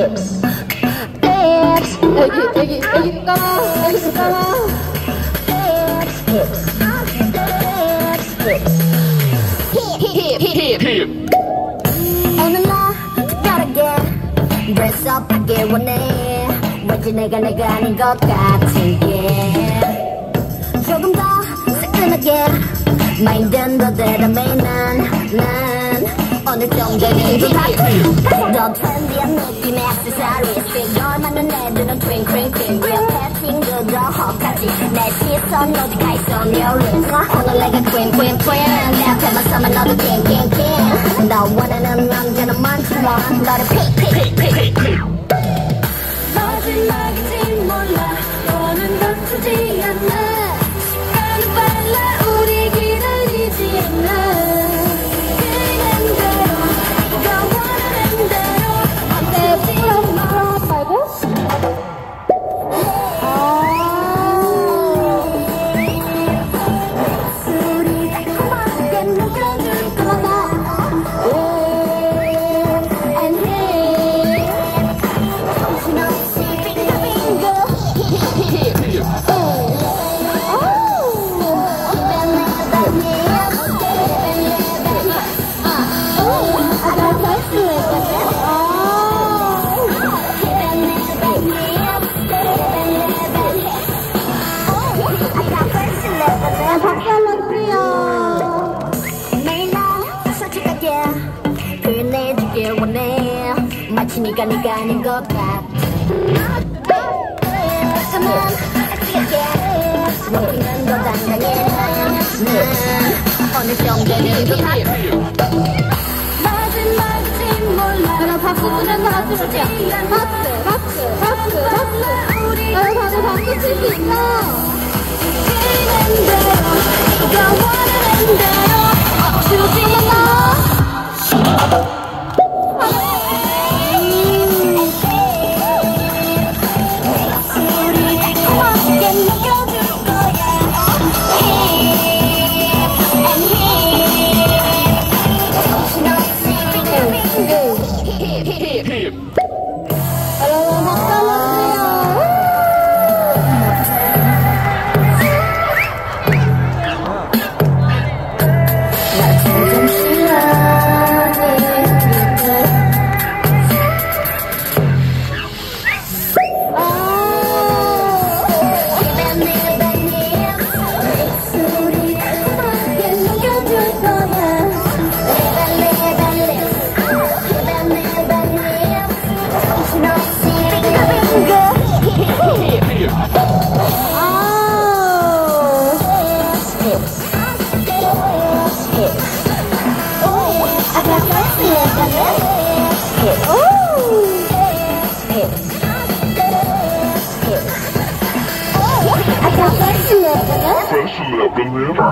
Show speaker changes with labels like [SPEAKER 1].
[SPEAKER 1] hips, hips. 애기 애기 애기 눈 감아 애기 hips. Hip, hip, hip.
[SPEAKER 2] 오늘 나 특별하게 dress up 하길 원해 왠지 내가 내가 아닌 것 같은 게 조금 더 새끈하게 마인드는 더 대담해 난난 어느 정도는 더 트렌디한 느낌의 액세서리스 널 맞는 애들은 트윙 트윙 트윙 옆에 친구도 혹하지 내 시선 어디 가있어 your lips 오늘 내가 queen queen queen 내 앞에만 서면 너도 king king king 너 원하는 남자는 많지만 너를 pick pick pick
[SPEAKER 3] 마지막인지 몰라 너는 다투지 않나
[SPEAKER 2] 마치 네가 아닌 것 같아 가만 섹시하게 먹히는 거 당당해 난 어느 정도는 좀
[SPEAKER 3] 마지막인지 몰라
[SPEAKER 1] 박수 치면서 같이 볼게요. 박수, 박수, 박수, 박수. 여러분 다들 박수 칠수 있어. Hip, hip, hip, hip. Fresh leather
[SPEAKER 2] liver.
[SPEAKER 4] Fresh leather liver.